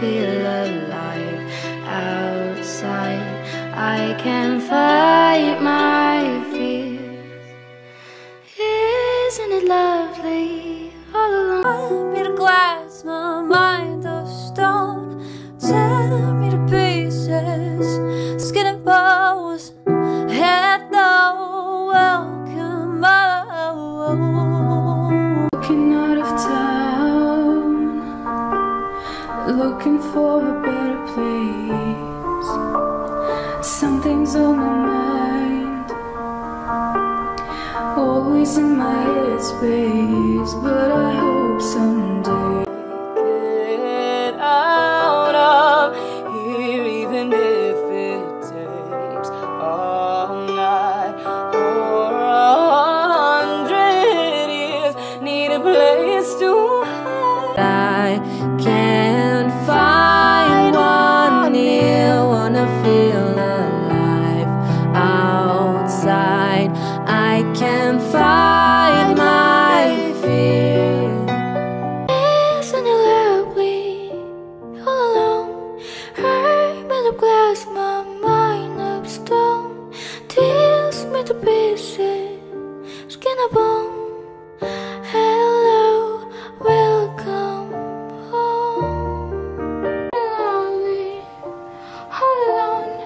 feel alive outside. I can fight my fears. Isn't it lovely all alone? Looking for a better place. Something's on my mind, always in my headspace, but I hope someday. Get out of here, even if it takes all night or a hundred years. Need a place to hide. I can't I can't find my fear. Isn't it lovely all alone? Heart made of glass, my mind of stone. Tears me to pieces, skin and bone. Hello, welcome home. Lovely, all alone.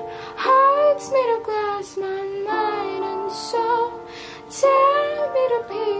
Hearts made of glass, my mind and soul. Tear me to pieces,